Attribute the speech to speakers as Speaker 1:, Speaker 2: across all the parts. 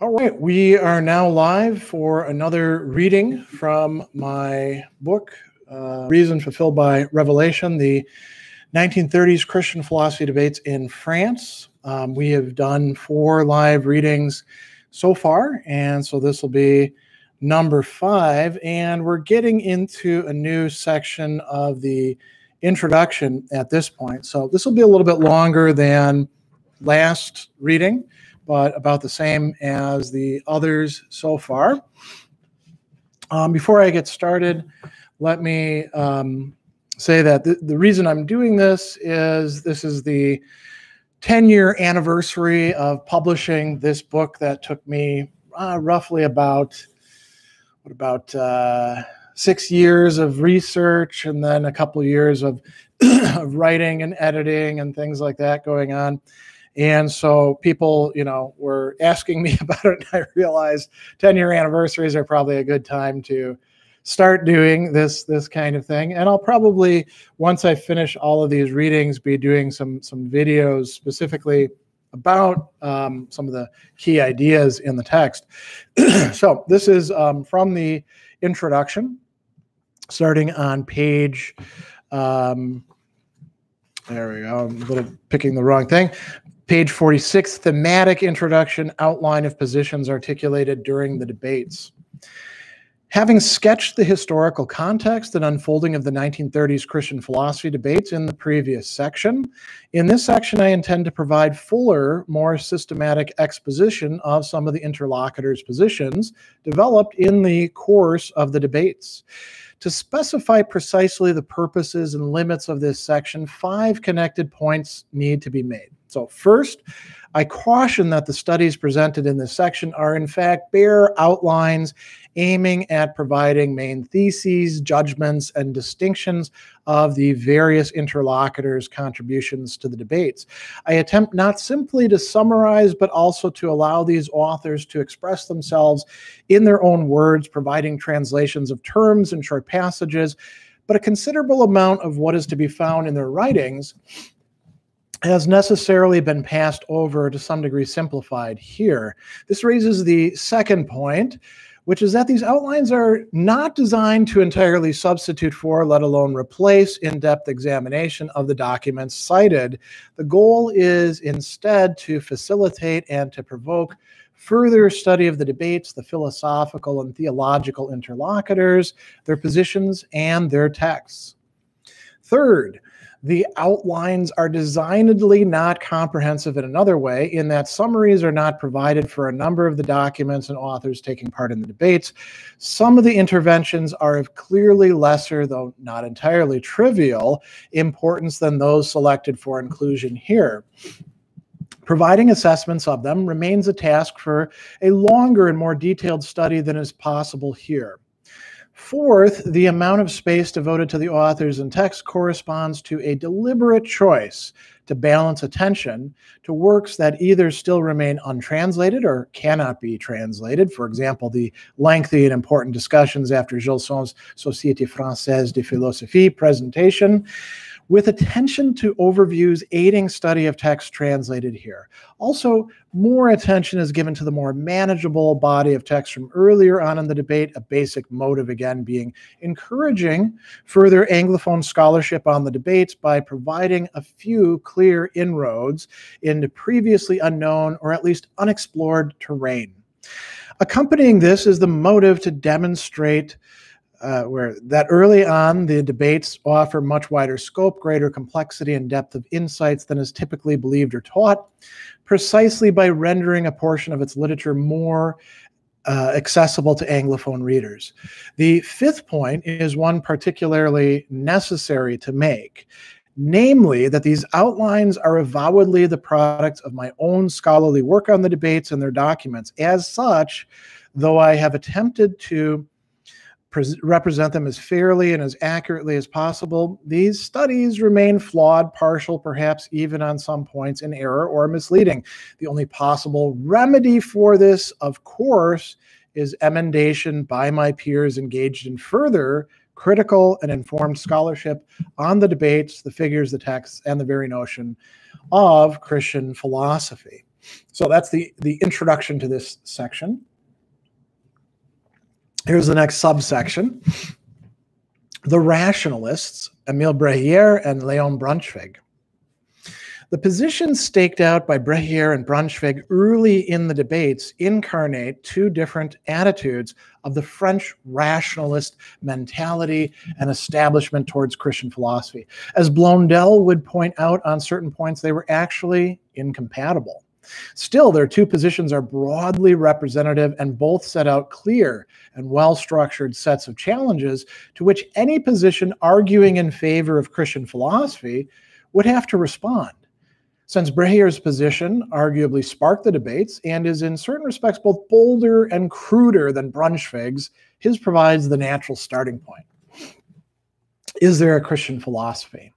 Speaker 1: All right, we are now live for another reading from my book, uh, Reason Fulfilled by Revelation, the 1930s Christian Philosophy Debates in France. Um, we have done four live readings so far, and so this will be number five. And we're getting into a new section of the introduction at this point. So this will be a little bit longer than last reading but about the same as the others so far. Um, before I get started, let me um, say that the, the reason I'm doing this is this is the 10 year anniversary of publishing this book that took me uh, roughly about what about uh, six years of research and then a couple years of, of writing and editing and things like that going on. And so people, you know, were asking me about it. And I realized 10 year anniversaries are probably a good time to start doing this this kind of thing. And I'll probably once I finish all of these readings, be doing some some videos specifically about um, some of the key ideas in the text. so this is um, from the introduction, starting on page. Um, there we go. I'm a little picking the wrong thing. Page 46, thematic introduction, outline of positions articulated during the debates. Having sketched the historical context and unfolding of the 1930s Christian philosophy debates in the previous section, in this section I intend to provide fuller, more systematic exposition of some of the interlocutors' positions developed in the course of the debates. To specify precisely the purposes and limits of this section, five connected points need to be made. So, first, I caution that the studies presented in this section are, in fact, bare outlines aiming at providing main theses, judgments, and distinctions of the various interlocutors' contributions to the debates. I attempt not simply to summarize, but also to allow these authors to express themselves in their own words, providing translations of terms and short passages. But a considerable amount of what is to be found in their writings has necessarily been passed over to some degree simplified here. This raises the second point, which is that these outlines are not designed to entirely substitute for, let alone replace, in depth examination of the documents cited. The goal is instead to facilitate and to provoke further study of the debates, the philosophical and theological interlocutors, their positions, and their texts. Third, the outlines are designedly not comprehensive in another way, in that summaries are not provided for a number of the documents and authors taking part in the debates. Some of the interventions are of clearly lesser, though not entirely trivial, importance than those selected for inclusion here. Providing assessments of them remains a task for a longer and more detailed study than is possible here. Fourth, the amount of space devoted to the authors and text corresponds to a deliberate choice to balance attention to works that either still remain untranslated or cannot be translated. For example, the lengthy and important discussions after Gilson's Société Française de Philosophie presentation with attention to overviews aiding study of text translated here. Also, more attention is given to the more manageable body of text from earlier on in the debate, a basic motive again being encouraging further Anglophone scholarship on the debates by providing a few clear inroads into previously unknown or at least unexplored terrain. Accompanying this is the motive to demonstrate uh, where that early on the debates offer much wider scope, greater complexity, and depth of insights than is typically believed or taught, precisely by rendering a portion of its literature more uh, accessible to Anglophone readers. The fifth point is one particularly necessary to make. Namely, that these outlines are avowedly the product of my own scholarly work on the debates and their documents. As such, though I have attempted to represent them as fairly and as accurately as possible, these studies remain flawed, partial, perhaps even on some points in error or misleading. The only possible remedy for this, of course, is emendation by my peers engaged in further critical and informed scholarship on the debates, the figures, the texts, and the very notion of Christian philosophy. So that's the, the introduction to this section. Here's the next subsection. The rationalists, Emile Brehier and Leon Brunschvicg. The positions staked out by Brehier and Brunschvicg early in the debates incarnate two different attitudes of the French rationalist mentality and establishment towards Christian philosophy. As Blondel would point out on certain points, they were actually incompatible. Still, their two positions are broadly representative and both set out clear and well structured sets of challenges to which any position arguing in favor of Christian philosophy would have to respond. Since Brehier's position arguably sparked the debates and is in certain respects both bolder and cruder than Brunschvicg's, his provides the natural starting point. Is there a Christian philosophy?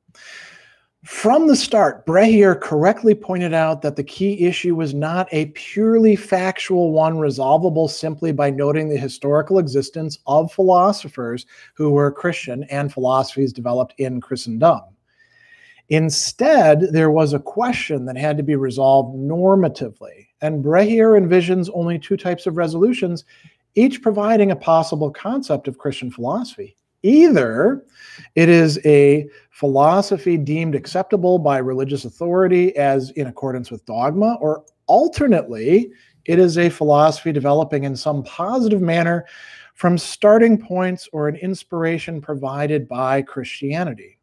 Speaker 1: From the start, Brehier correctly pointed out that the key issue was not a purely factual one resolvable simply by noting the historical existence of philosophers who were Christian and philosophies developed in Christendom. Instead, there was a question that had to be resolved normatively, and Brehier envisions only two types of resolutions, each providing a possible concept of Christian philosophy. Either it is a philosophy deemed acceptable by religious authority as in accordance with dogma, or alternately, it is a philosophy developing in some positive manner from starting points or an inspiration provided by Christianity.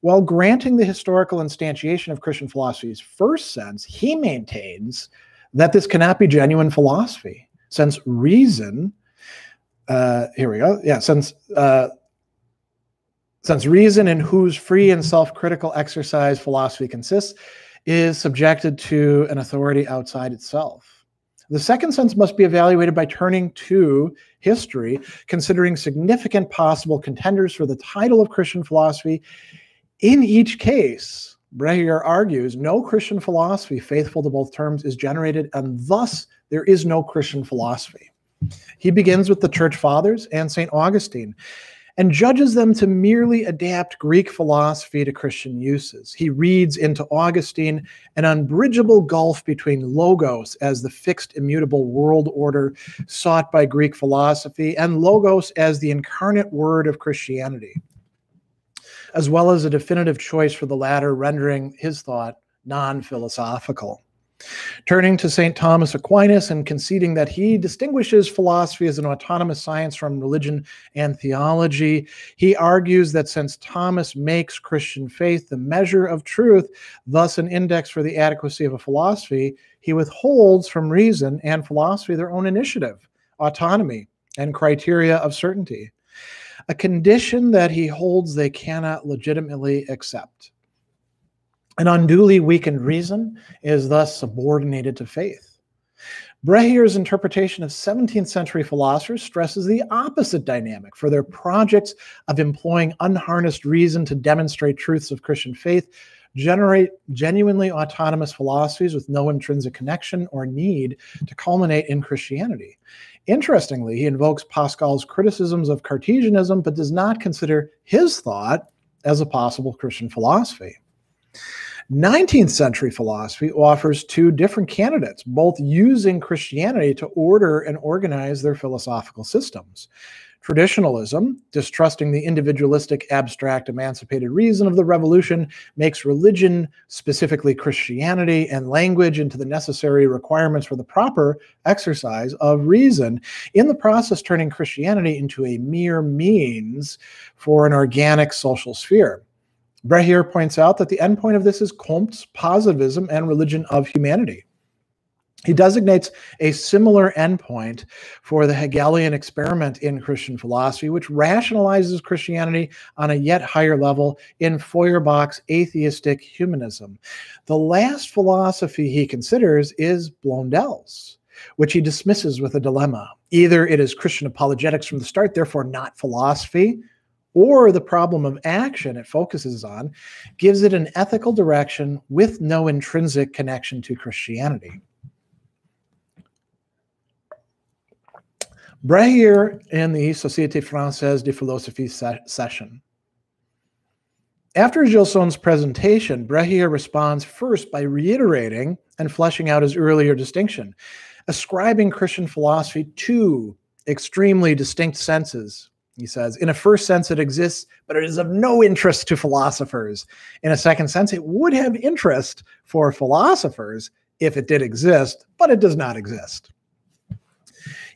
Speaker 1: While granting the historical instantiation of Christian philosophy's first sense, he maintains that this cannot be genuine philosophy, since reason, uh, here we go, yeah, since uh, since reason in whose free and self-critical exercise philosophy consists is subjected to an authority outside itself. The second sense must be evaluated by turning to history, considering significant possible contenders for the title of Christian philosophy in each case, Brehier argues no Christian philosophy faithful to both terms is generated, and thus there is no Christian philosophy. He begins with the church fathers and St. Augustine and judges them to merely adapt Greek philosophy to Christian uses. He reads into Augustine an unbridgeable gulf between logos as the fixed, immutable world order sought by Greek philosophy and logos as the incarnate word of Christianity as well as a definitive choice for the latter, rendering his thought non philosophical. Turning to St. Thomas Aquinas and conceding that he distinguishes philosophy as an autonomous science from religion and theology, he argues that since Thomas makes Christian faith the measure of truth, thus an index for the adequacy of a philosophy, he withholds from reason and philosophy their own initiative, autonomy, and criteria of certainty a condition that he holds they cannot legitimately accept. An unduly weakened reason is thus subordinated to faith. Brehier's interpretation of 17th century philosophers stresses the opposite dynamic for their projects of employing unharnessed reason to demonstrate truths of Christian faith, generate genuinely autonomous philosophies with no intrinsic connection or need to culminate in Christianity. Interestingly, he invokes Pascal's criticisms of Cartesianism, but does not consider his thought as a possible Christian philosophy. 19th century philosophy offers two different candidates, both using Christianity to order and organize their philosophical systems. Traditionalism, distrusting the individualistic, abstract, emancipated reason of the revolution, makes religion, specifically Christianity, and language into the necessary requirements for the proper exercise of reason, in the process turning Christianity into a mere means for an organic social sphere. Brehier points out that the endpoint of this is Comte's positivism and religion of humanity. He designates a similar endpoint for the Hegelian experiment in Christian philosophy, which rationalizes Christianity on a yet higher level in Feuerbach's atheistic humanism. The last philosophy he considers is Blondel's, which he dismisses with a dilemma. Either it is Christian apologetics from the start, therefore not philosophy, or the problem of action it focuses on gives it an ethical direction with no intrinsic connection to Christianity. Brehier in the Société Française de Philosophie se session. After Gilson's presentation, Brehier responds first by reiterating and fleshing out his earlier distinction, ascribing Christian philosophy to extremely distinct senses. He says, in a first sense, it exists, but it is of no interest to philosophers. In a second sense, it would have interest for philosophers if it did exist, but it does not exist.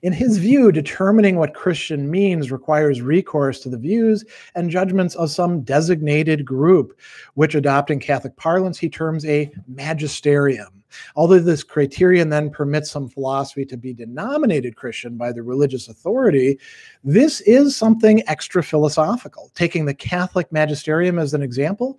Speaker 1: In his view, determining what Christian means requires recourse to the views and judgments of some designated group, which, adopting Catholic parlance, he terms a magisterium. Although this criterion then permits some philosophy to be denominated Christian by the religious authority, this is something extra philosophical. Taking the Catholic magisterium as an example,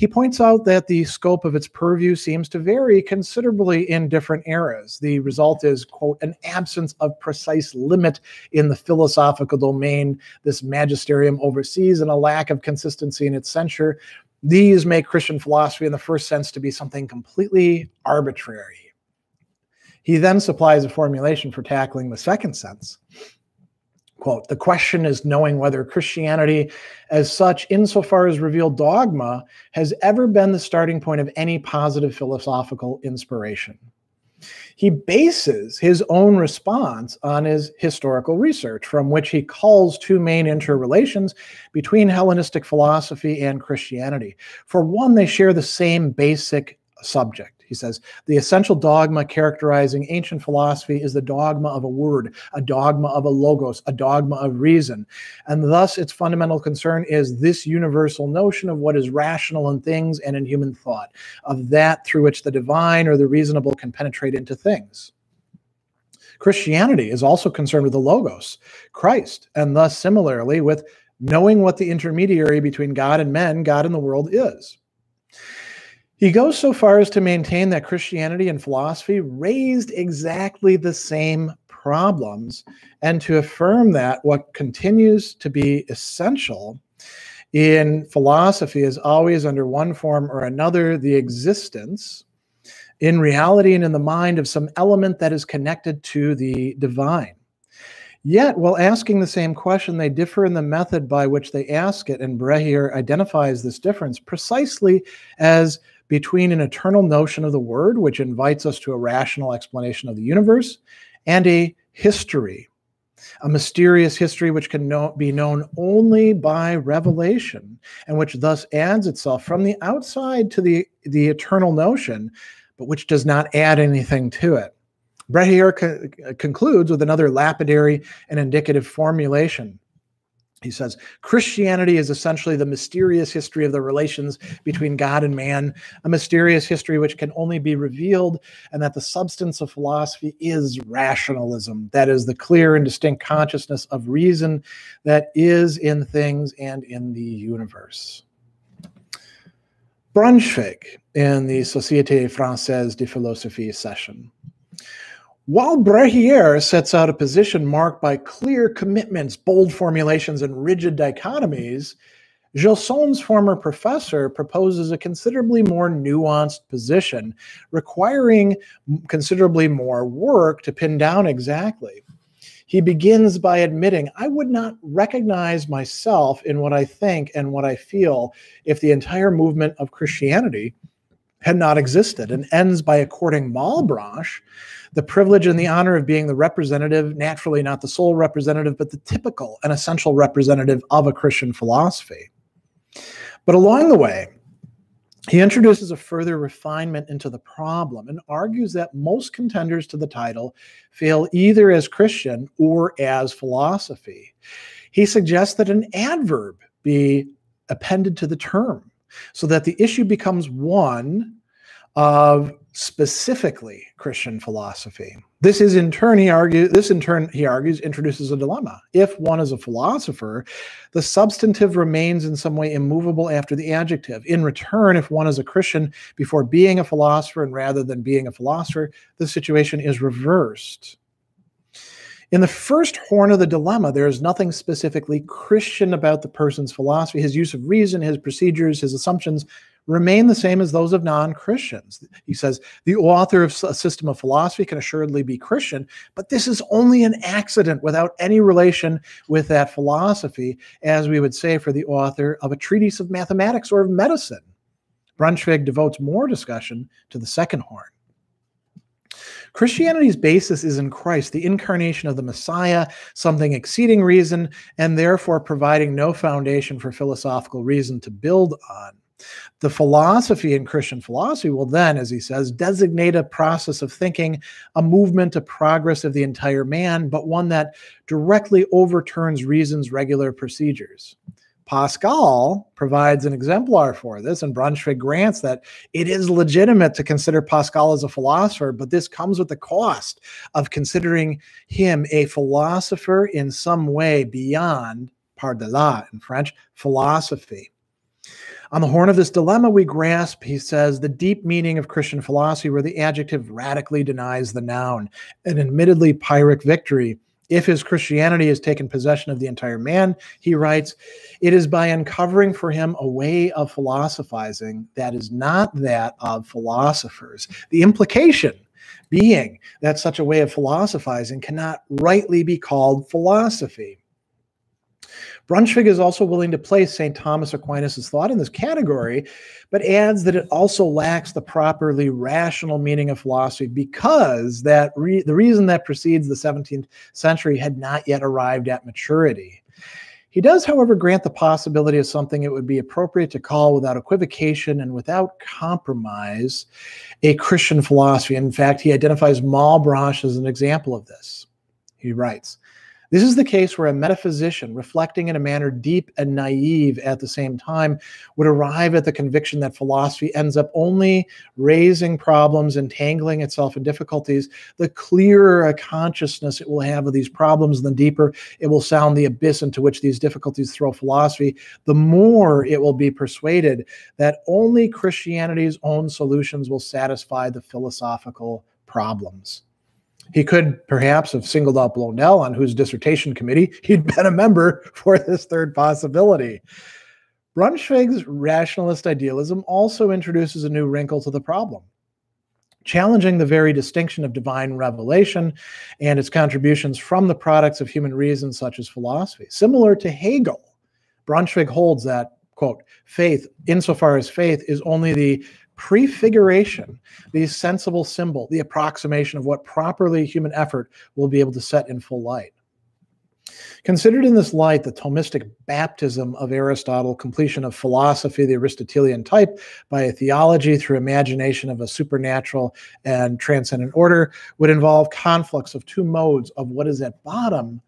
Speaker 1: he points out that the scope of its purview seems to vary considerably in different eras. The result is, quote, an absence of precise limit in the philosophical domain this magisterium oversees and a lack of consistency in its censure. These make Christian philosophy in the first sense to be something completely arbitrary. He then supplies a formulation for tackling the second sense. Quote, the question is knowing whether Christianity, as such, insofar as revealed dogma, has ever been the starting point of any positive philosophical inspiration. He bases his own response on his historical research, from which he calls two main interrelations between Hellenistic philosophy and Christianity. For one, they share the same basic subject he says, the essential dogma characterizing ancient philosophy is the dogma of a word, a dogma of a logos, a dogma of reason. And thus, its fundamental concern is this universal notion of what is rational in things and in human thought, of that through which the divine or the reasonable can penetrate into things. Christianity is also concerned with the logos, Christ, and thus similarly with knowing what the intermediary between God and men, God and the world is. He goes so far as to maintain that Christianity and philosophy raised exactly the same problems and to affirm that what continues to be essential in philosophy is always, under one form or another, the existence in reality and in the mind of some element that is connected to the divine. Yet, while asking the same question, they differ in the method by which they ask it, and Brehier identifies this difference precisely as between an eternal notion of the word, which invites us to a rational explanation of the universe, and a history, a mysterious history which can know, be known only by revelation, and which thus adds itself from the outside to the, the eternal notion, but which does not add anything to it. Brehier co- concludes with another lapidary and indicative formulation he says Christianity is essentially the mysterious history of the relations between God and man, a mysterious history which can only be revealed, and that the substance of philosophy is rationalism. That is the clear and distinct consciousness of reason that is in things and in the universe. Brunschvicg in the Société Française de Philosophie session. While Brehier sets out a position marked by clear commitments, bold formulations, and rigid dichotomies, Gilson's former professor proposes a considerably more nuanced position, requiring considerably more work to pin down exactly. He begins by admitting, I would not recognize myself in what I think and what I feel if the entire movement of Christianity had not existed, and ends by according Malebranche the privilege and the honor of being the representative, naturally not the sole representative, but the typical and essential representative of a Christian philosophy. But along the way, he introduces a further refinement into the problem and argues that most contenders to the title fail either as Christian or as philosophy. He suggests that an adverb be appended to the term so that the issue becomes one of specifically Christian philosophy. This is in turn, he argues, this in turn, he argues, introduces a dilemma. If one is a philosopher, the substantive remains in some way immovable after the adjective. In return, if one is a Christian before being a philosopher and rather than being a philosopher, the situation is reversed. In the first horn of the dilemma, there is nothing specifically Christian about the person's philosophy, his use of reason, his procedures, his assumptions remain the same as those of non Christians. He says the author of a system of philosophy can assuredly be Christian, but this is only an accident without any relation with that philosophy, as we would say for the author of a treatise of mathematics or of medicine. Brunschvicg devotes more discussion to the second horn. Christianity's basis is in Christ, the incarnation of the Messiah, something exceeding reason, and therefore providing no foundation for philosophical reason to build on. The philosophy in Christian philosophy will then, as he says, designate a process of thinking, a movement, a progress of the entire man, but one that directly overturns reason's regular procedures. Pascal provides an exemplar for this, and Brunschvicg grants that it is legitimate to consider Pascal as a philosopher, but this comes with the cost of considering him a philosopher in some way beyond, par delà in French, philosophy. On the horn of this dilemma, we grasp, he says, the deep meaning of Christian philosophy, where the adjective radically denies the noun, an admittedly pyrrhic victory if his Christianity has taken possession of the entire man, he writes, it is by uncovering for him a way of philosophizing that is not that of philosophers. The implication being that such a way of philosophizing cannot rightly be called philosophy. Brunschvicg is also willing to place St. Thomas Aquinas' thought in this category, but adds that it also lacks the properly rational meaning of philosophy because that re- the reason that precedes the 17th century had not yet arrived at maturity. He does, however, grant the possibility of something it would be appropriate to call without equivocation and without compromise a Christian philosophy. In fact, he identifies Malebranche as an example of this. He writes, this is the case where a metaphysician, reflecting in a manner deep and naive at the same time, would arrive at the conviction that philosophy ends up only raising problems, entangling itself in difficulties. The clearer a consciousness it will have of these problems, the deeper it will sound the abyss into which these difficulties throw philosophy, the more it will be persuaded that only Christianity's own solutions will satisfy the philosophical problems. He could perhaps have singled out Blondel, on whose dissertation committee he'd been a member for this third possibility. Brunschvicg's rationalist idealism also introduces a new wrinkle to the problem, challenging the very distinction of divine revelation and its contributions from the products of human reason, such as philosophy. Similar to Hegel, Brunschvicg holds that, quote, faith, insofar as faith is only the prefiguration, the sensible symbol, the approximation of what properly human effort will be able to set in full light. Considered in this light, the Thomistic baptism of Aristotle, completion of philosophy, the Aristotelian type, by a theology through imagination of a supernatural and transcendent order, would involve conflicts of two modes of what is at bottom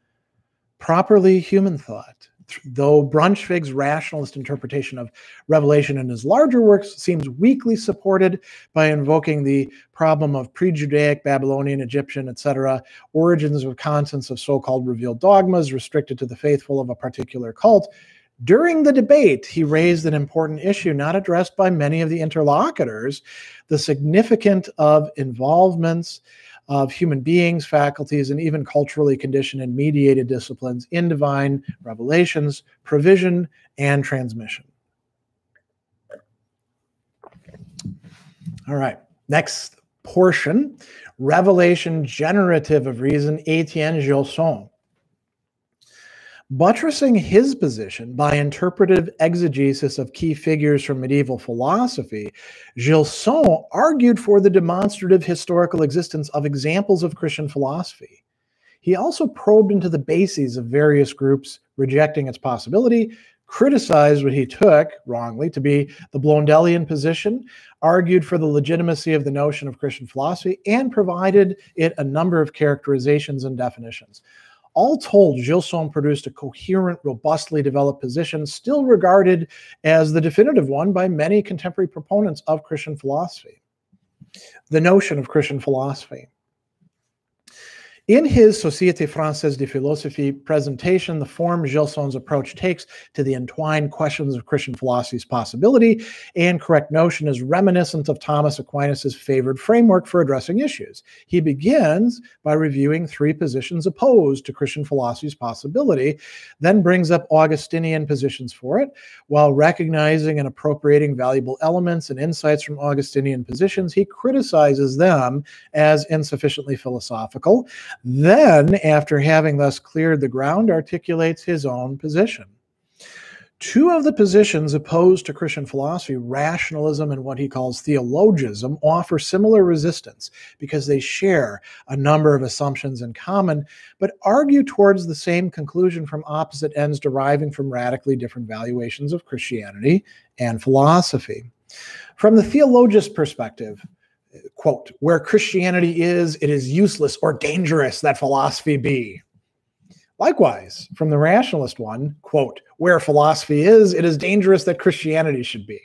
Speaker 1: properly human thought though Brunschvicg's rationalist interpretation of Revelation in his larger works seems weakly supported by invoking the problem of pre-Judaic, Babylonian, Egyptian, etc., origins of contents of so-called revealed dogmas restricted to the faithful of a particular cult, during the debate, he raised an important issue not addressed by many of the interlocutors the significance of involvements of human beings, faculties, and even culturally conditioned and mediated disciplines in divine revelations, provision, and transmission. All right, next portion revelation generative of reason, Etienne Gilson. Buttressing his position by interpretive exegesis of key figures from medieval philosophy, Gilson argued for the demonstrative historical existence of examples of Christian philosophy. He also probed into the bases of various groups, rejecting its possibility, criticized what he took, wrongly, to be the Blondelian position, argued for the legitimacy of the notion of Christian philosophy, and provided it a number of characterizations and definitions. All told, Gilson produced a coherent, robustly developed position, still regarded as the definitive one by many contemporary proponents of Christian philosophy. The notion of Christian philosophy. In his Société Française de Philosophie presentation, the form Gilson's approach takes to the entwined questions of Christian philosophy's possibility and correct notion is reminiscent of Thomas Aquinas' favored framework for addressing issues. He begins by reviewing three positions opposed to Christian philosophy's possibility, then brings up Augustinian positions for it, while recognizing and appropriating valuable elements and insights from Augustinian positions, he criticizes them as insufficiently philosophical then, after having thus cleared the ground, articulates his own position. Two of the positions opposed to Christian philosophy, rationalism and what he calls theologism, offer similar resistance because they share a number of assumptions in common, but argue towards the same conclusion from opposite ends deriving from radically different valuations of Christianity and philosophy. From the theologist perspective, quote, where Christianity is, it is useless or dangerous that philosophy be. Likewise, from the rationalist one, quote, where philosophy is, it is dangerous that Christianity should be.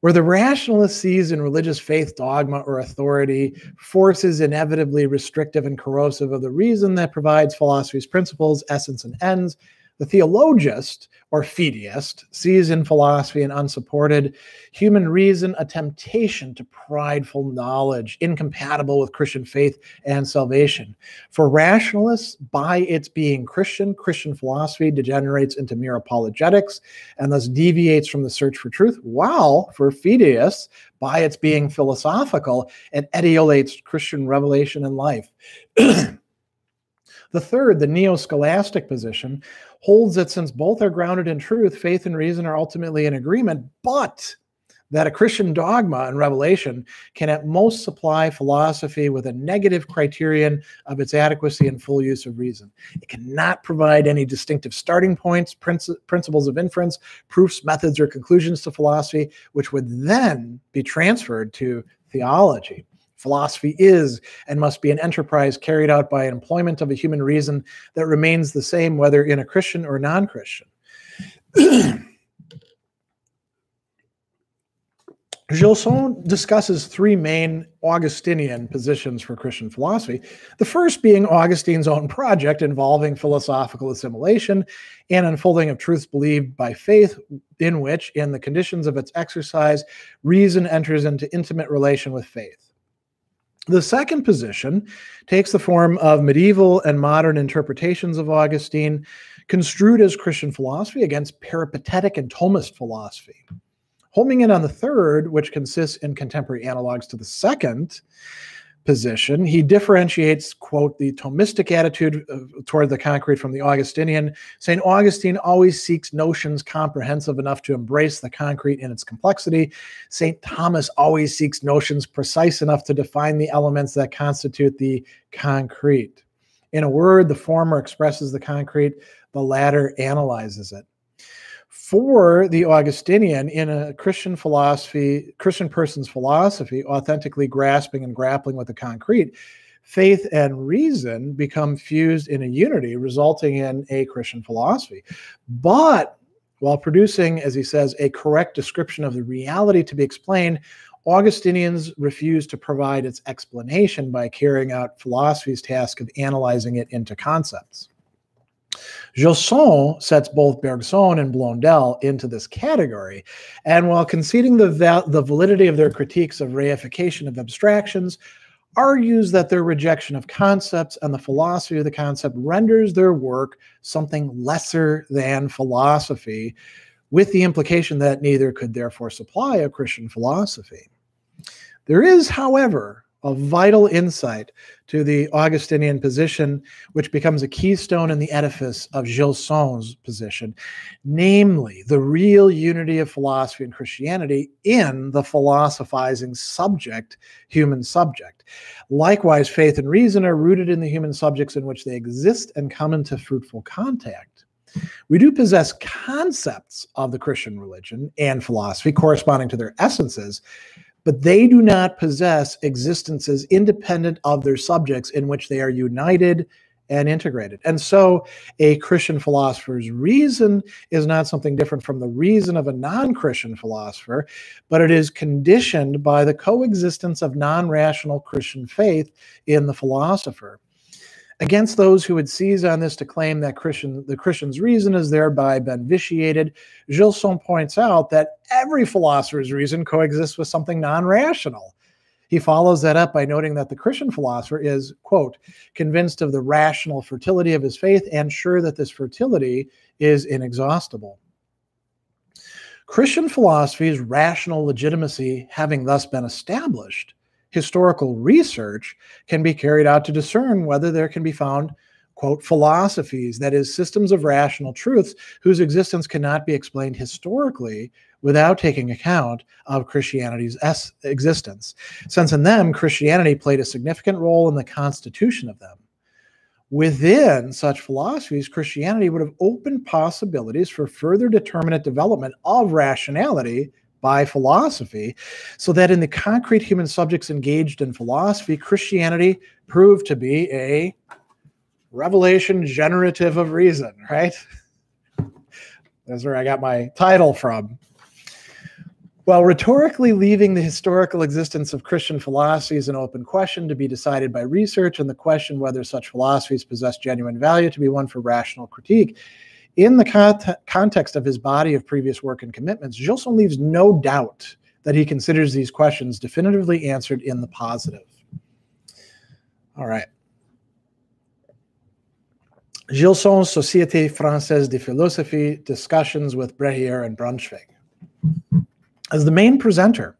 Speaker 1: Where the rationalist sees in religious faith dogma or authority forces inevitably restrictive and corrosive of the reason that provides philosophy's principles, essence, and ends, the theologist or fideist sees in philosophy an unsupported human reason a temptation to prideful knowledge incompatible with Christian faith and salvation. For rationalists, by its being Christian, Christian philosophy degenerates into mere apologetics and thus deviates from the search for truth, while for fideists, by its being philosophical, it etiolates Christian revelation and life. The third, the neo scholastic position, holds that since both are grounded in truth, faith and reason are ultimately in agreement, but that a Christian dogma and revelation can at most supply philosophy with a negative criterion of its adequacy and full use of reason. It cannot provide any distinctive starting points, principles of inference, proofs, methods, or conclusions to philosophy, which would then be transferred to theology. Philosophy is and must be an enterprise carried out by an employment of a human reason that remains the same whether in a Christian or non Christian. Gilson discusses three main Augustinian positions for Christian philosophy. The first being Augustine's own project involving philosophical assimilation and unfolding of truths believed by faith, in which, in the conditions of its exercise, reason enters into intimate relation with faith. The second position takes the form of medieval and modern interpretations of Augustine, construed as Christian philosophy against peripatetic and Thomist philosophy. Homing in on the third, which consists in contemporary analogs to the second, position. He differentiates, quote, the Thomistic attitude uh, toward the concrete from the Augustinian. St. Augustine always seeks notions comprehensive enough to embrace the concrete in its complexity. St. Thomas always seeks notions precise enough to define the elements that constitute the concrete. In a word, the former expresses the concrete, the latter analyzes it for the Augustinian in a Christian philosophy, Christian person's philosophy, authentically grasping and grappling with the concrete, faith and reason become fused in a unity, resulting in a Christian philosophy. But while producing, as he says, a correct description of the reality to be explained, Augustinians refuse to provide its explanation by carrying out philosophy's task of analyzing it into concepts. Gilson sets both Bergson and Blondel into this category, and while conceding the, the validity of their critiques of reification of abstractions, argues that their rejection of concepts and the philosophy of the concept renders their work something lesser than philosophy, with the implication that neither could therefore supply a Christian philosophy. There is, however, a vital insight to the Augustinian position, which becomes a keystone in the edifice of Gilson's position, namely the real unity of philosophy and Christianity in the philosophizing subject, human subject. Likewise, faith and reason are rooted in the human subjects in which they exist and come into fruitful contact. We do possess concepts of the Christian religion and philosophy corresponding to their essences, but they do not possess existences independent of their subjects in which they are united and integrated. And so a Christian philosopher's reason is not something different from the reason of a non Christian philosopher, but it is conditioned by the coexistence of non rational Christian faith in the philosopher. Against those who would seize on this to claim that Christian, the Christian's reason has thereby been vitiated, Gilson points out that every philosopher's reason coexists with something non rational. He follows that up by noting that the Christian philosopher is, quote, convinced of the rational fertility of his faith and sure that this fertility is inexhaustible. Christian philosophy's rational legitimacy having thus been established, historical research can be carried out to discern whether there can be found, quote, philosophies, that is, systems of rational truths whose existence cannot be explained historically without taking account of Christianity's es- existence, since in them Christianity played a significant role in the constitution of them. Within such philosophies, Christianity would have opened possibilities for further determinate development of rationality by philosophy, so that in the concrete human subjects engaged in philosophy, Christianity proved to be a revelation generative of reason, right? That's where I got my title from. While rhetorically leaving the historical existence of Christian philosophy is an open question to be decided by research and the question whether such philosophies possess genuine value to be one for rational critique, in the cont- context of his body of previous work and commitments, Gilson leaves no doubt that he considers these questions definitively answered in the positive. All right. Gilson's Société Française de Philosophie discussions with Brehier and Brunschvicg. As the main presenter,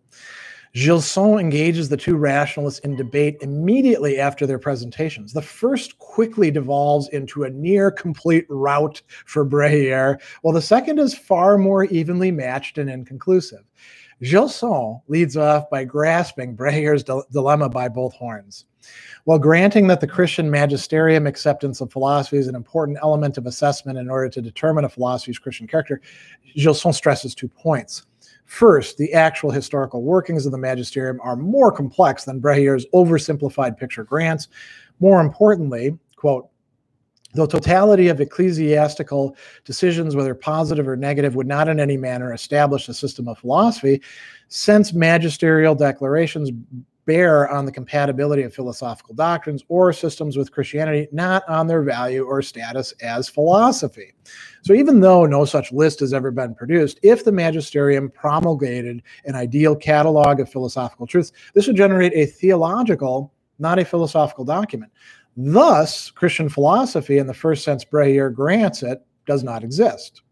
Speaker 1: Gilson engages the two rationalists in debate immediately after their presentations. The first quickly devolves into a near complete rout for Brehier, while the second is far more evenly matched and inconclusive. Gilson leads off by grasping Brehier's dilemma by both horns. While granting that the Christian magisterium acceptance of philosophy is an important element of assessment in order to determine a philosophy's Christian character, Gilson stresses two points. First, the actual historical workings of the magisterium are more complex than Brehier's oversimplified picture grants. More importantly, quote, the totality of ecclesiastical decisions, whether positive or negative, would not in any manner establish a system of philosophy, since magisterial declarations bear on the compatibility of philosophical doctrines or systems with Christianity, not on their value or status as philosophy. So, even though no such list has ever been produced, if the magisterium promulgated an ideal catalog of philosophical truths, this would generate a theological, not a philosophical document. Thus, Christian philosophy, in the first sense Brehier grants it, does not exist.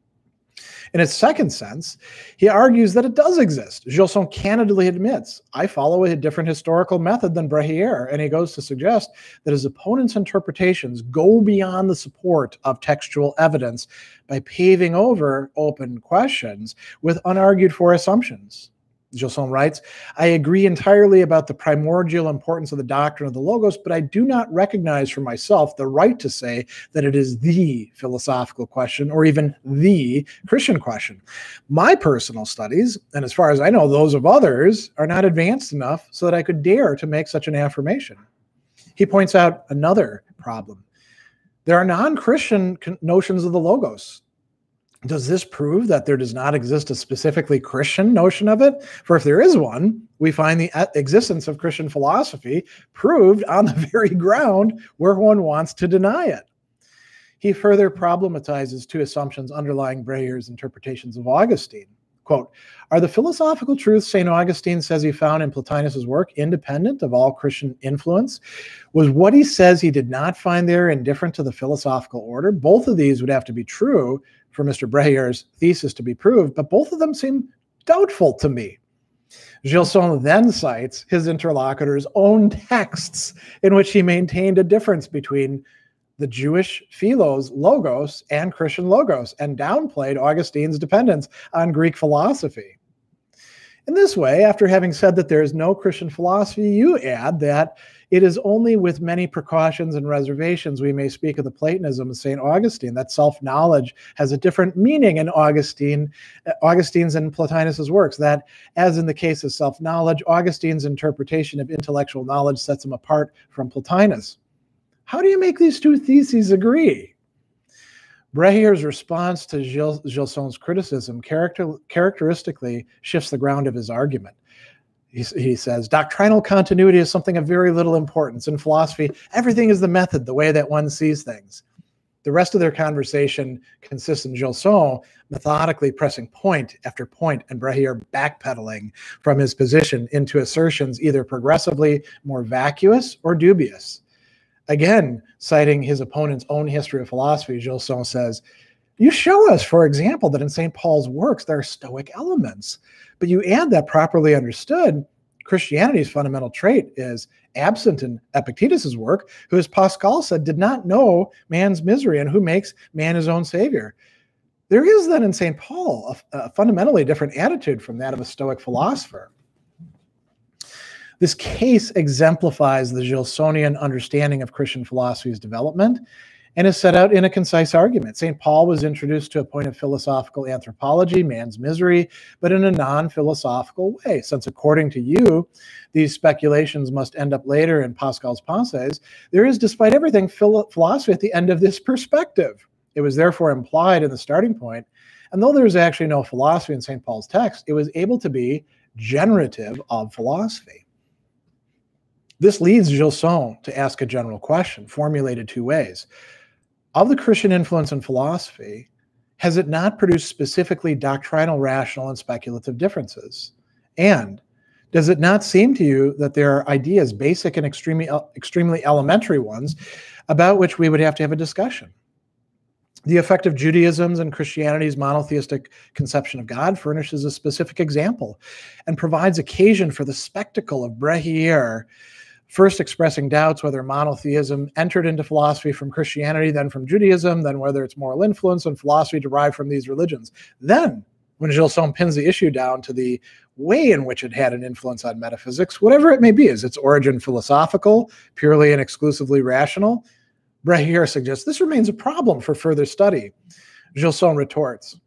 Speaker 1: In its second sense, he argues that it does exist. Gilson candidly admits, I follow a different historical method than Brehier, and he goes to suggest that his opponent's interpretations go beyond the support of textual evidence by paving over open questions with unargued for assumptions. Gilson writes, I agree entirely about the primordial importance of the doctrine of the Logos, but I do not recognize for myself the right to say that it is the philosophical question or even the Christian question. My personal studies, and as far as I know, those of others, are not advanced enough so that I could dare to make such an affirmation. He points out another problem. There are non Christian notions of the Logos does this prove that there does not exist a specifically Christian notion of it? For if there is one, we find the existence of Christian philosophy proved on the very ground where one wants to deny it. He further problematizes two assumptions underlying Brehier's interpretations of Augustine. Quote, are the philosophical truths St. Augustine says he found in Plotinus's work independent of all Christian influence? Was what he says he did not find there indifferent to the philosophical order? Both of these would have to be true for Mr. Brehier's thesis to be proved, but both of them seem doubtful to me. Gilson then cites his interlocutor's own texts in which he maintained a difference between the Jewish Philo's logos and Christian logos and downplayed Augustine's dependence on Greek philosophy. In this way, after having said that there is no Christian philosophy, you add that it is only with many precautions and reservations we may speak of the Platonism of St. Augustine, that self knowledge has a different meaning in Augustine, uh, Augustine's and Plotinus's works. That, as in the case of self knowledge, Augustine's interpretation of intellectual knowledge sets him apart from Plotinus. How do you make these two theses agree? Brehier's response to Gilson's criticism character, characteristically shifts the ground of his argument. he, he says doctrinal continuity is something of very little importance in philosophy. Everything is the method, the way that one sees things. The rest of their conversation consists in Gilson methodically pressing point after point and Brehier backpedaling from his position into assertions either progressively more vacuous or dubious. Again, citing his opponent's own history of philosophy, Gilson says, You show us, for example, that in St. Paul's works there are Stoic elements, but you add that properly understood, Christianity's fundamental trait is absent in Epictetus's work, who, as Pascal said, did not know man's misery and who makes man his own savior. There is then in St. Paul a, a fundamentally different attitude from that of a Stoic philosopher. This case exemplifies the Gilsonian understanding of Christian philosophy's development and is set out in a concise argument. St. Paul was introduced to a point of philosophical anthropology, man's misery, but in a non philosophical way, since according to you, these speculations must end up later in Pascal's Pensées, there is, despite everything, philosophy at the end of this perspective. It was therefore implied in the starting point, and though there is actually no philosophy in St. Paul's text, it was able to be generative of philosophy. This leads Gilson to ask a general question, formulated two ways of the Christian influence in philosophy, has it not produced specifically doctrinal, rational, and speculative differences? And does it not seem to you that there are ideas, basic and extremely, extremely elementary ones, about which we would have to have a discussion? The effect of Judaism's and Christianity's monotheistic conception of God furnishes a specific example and provides occasion for the spectacle of Brehier first expressing doubts whether monotheism entered into philosophy from Christianity, then from Judaism, then whether its moral influence and philosophy derived from these religions. Then, when Gilson pins the issue down to the way in which it had an influence on metaphysics, whatever it may be, is its origin philosophical, purely and exclusively rational? Brehier suggests this remains a problem for further study. Gilson retorts,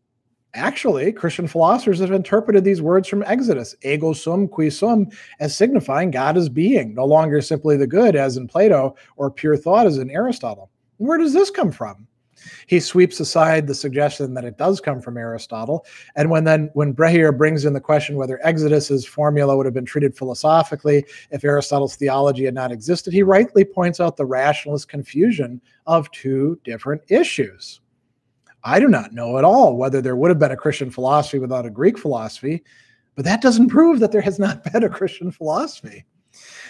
Speaker 1: Actually, Christian philosophers have interpreted these words from Exodus, ego sum qui sum, as signifying God as being, no longer simply the good, as in Plato, or pure thought, as in Aristotle. Where does this come from? He sweeps aside the suggestion that it does come from Aristotle. And when then when Brehier brings in the question whether Exodus's formula would have been treated philosophically if Aristotle's theology had not existed, he rightly points out the rationalist confusion of two different issues. I do not know at all whether there would have been a Christian philosophy without a Greek philosophy, but that doesn't prove that there has not been a Christian philosophy.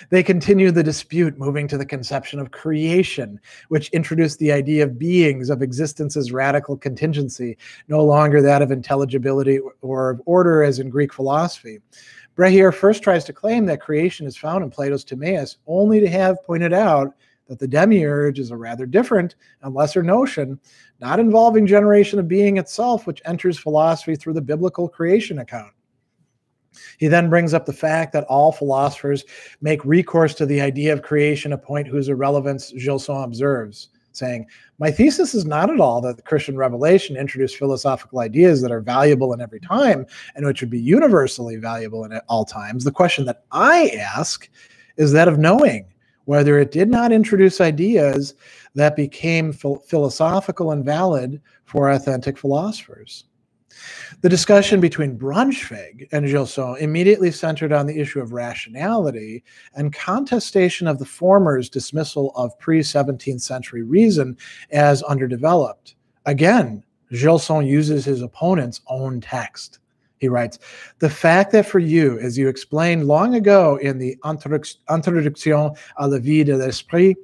Speaker 1: They continue the dispute, moving to the conception of creation, which introduced the idea of beings, of existence as radical contingency, no longer that of intelligibility or of order as in Greek philosophy. Brehier first tries to claim that creation is found in Plato's Timaeus, only to have pointed out that the demiurge is a rather different and lesser notion, not involving generation of being itself, which enters philosophy through the biblical creation account. He then brings up the fact that all philosophers make recourse to the idea of creation, a point whose irrelevance Gilson observes, saying, My thesis is not at all that the Christian revelation introduced philosophical ideas that are valuable in every time and which would be universally valuable in all times. The question that I ask is that of knowing whether it did not introduce ideas that became philosophical and valid for authentic philosophers. The discussion between Brunschvicg and Gilson immediately centered on the issue of rationality and contestation of the former's dismissal of pre 17th century reason as underdeveloped. Again, Gilson uses his opponent's own text. He writes, The fact that for you, as you explained long ago in the Introduction à la vie de l'esprit,